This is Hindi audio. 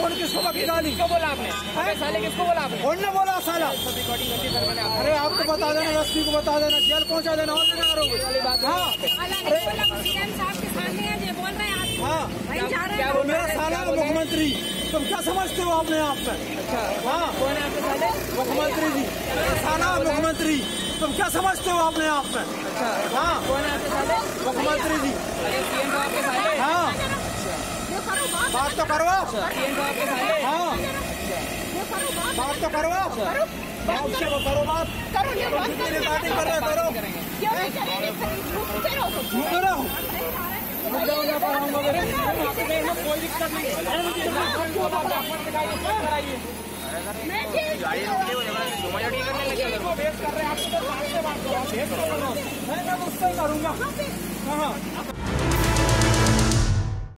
किसको बकी गाली। किसको बोला आपने? अबे साले किसको बोला आपने? कौन ने बोला साला। अरे आपको बता देना एसपी को बता देना जेल पहुँचा देना और क्या करोगे? हाँ। सीएम साहब के सामने है ये बोल रहे हैं आप हाँ। भाई जा रहे क्या हैं? तो बोल मेरा साला? मुख्यमंत्री। तुम क्या समझते हो अपने आप में? अच्छा। हाँ। कौन है आपके साले? मुख्यमंत्री जी। साला मुख्यमंत्री। तुम क्या समझते हो अपने आप में? अच्छा। हाँ। कौन है आपके साले? मुख्यमंत्री जी अरे सीएम साहब के साले हाँ ये करो बात तो करो। हाँ। बात तो करो। से करो बात करो बात कर रहे करो। कोई दिक्कत नहीं मैं हैं तो तो उससे ही करूँगा हाँ।